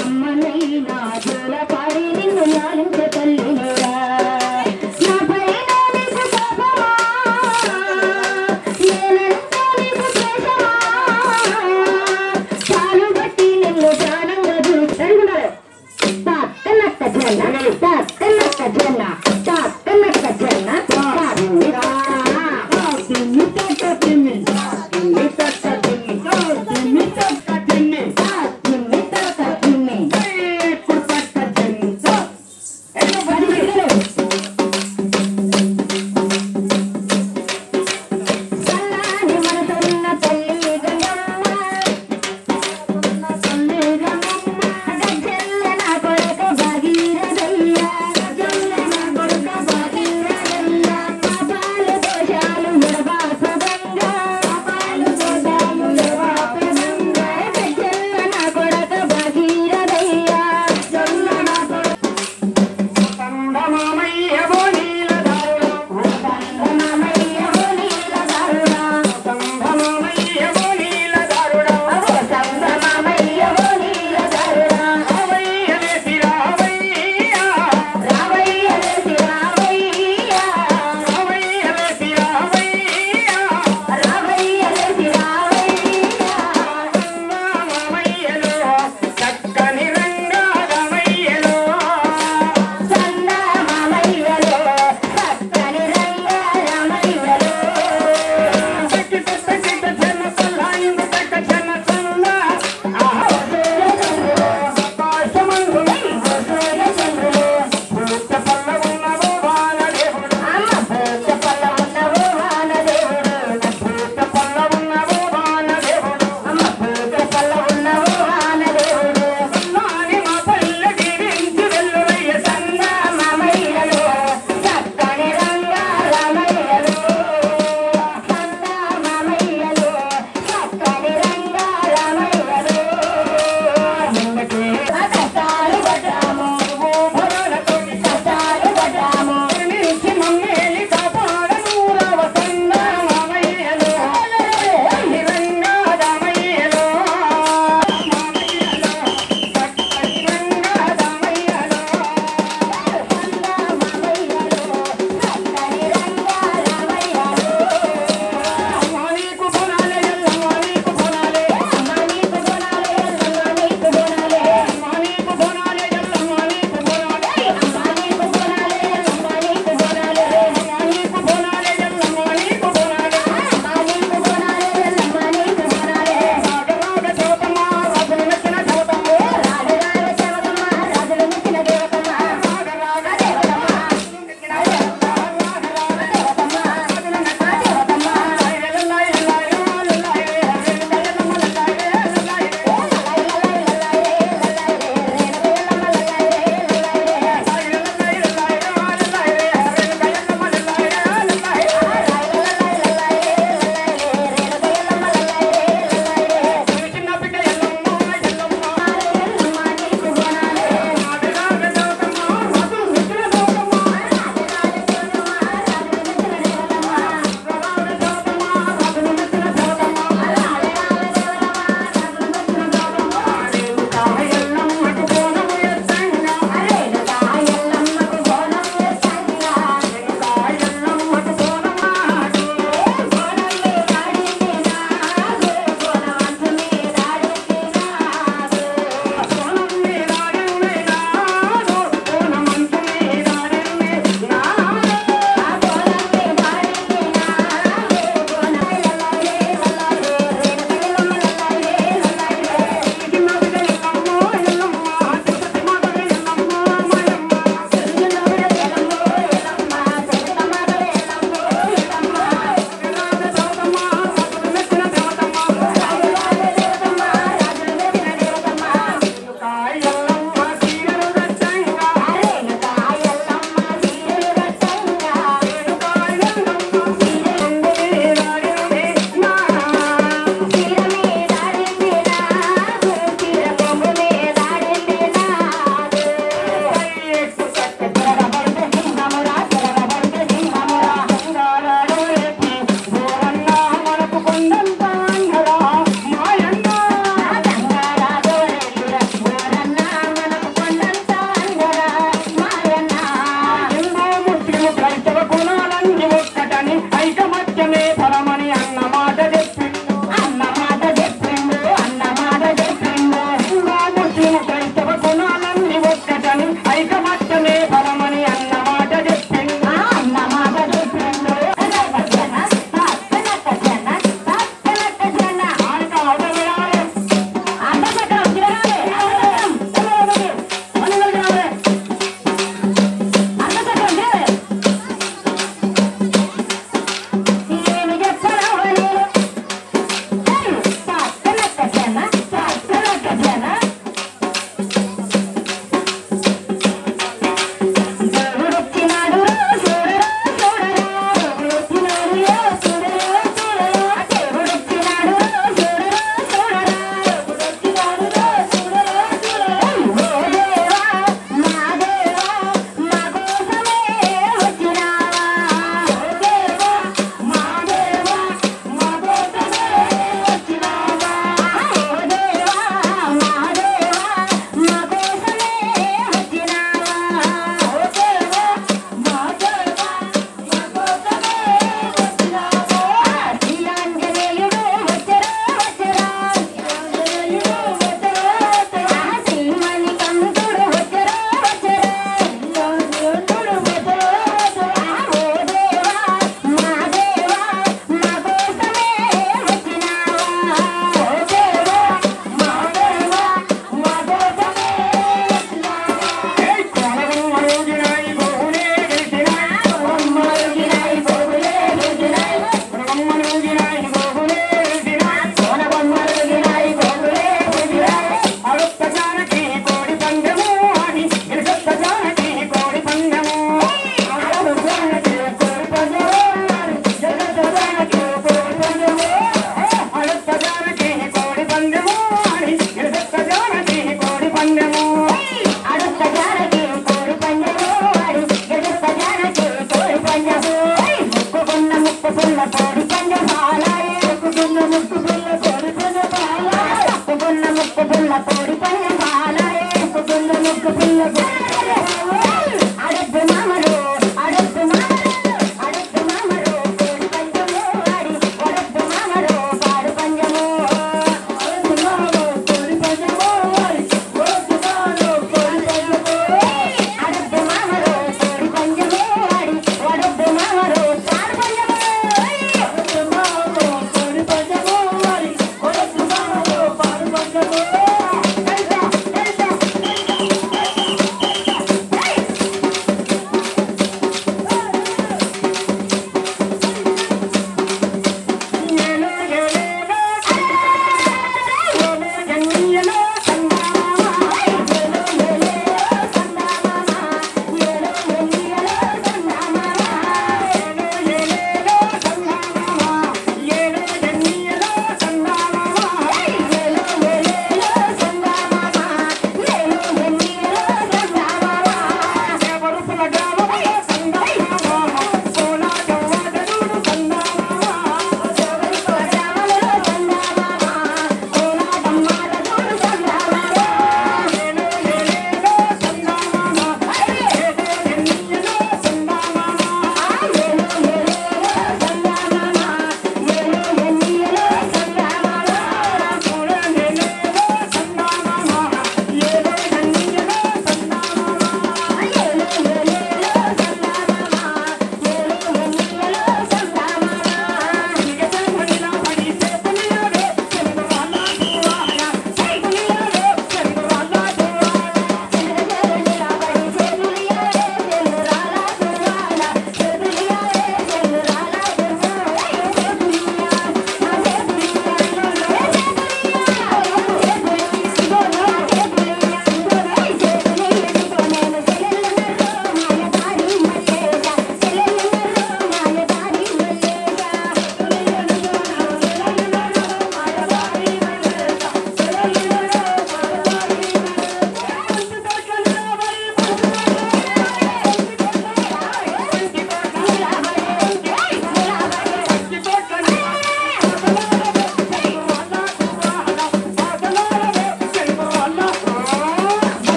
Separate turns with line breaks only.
అమ్మనైనా జోలపాడి నిన్ను లాలించ తల్లి.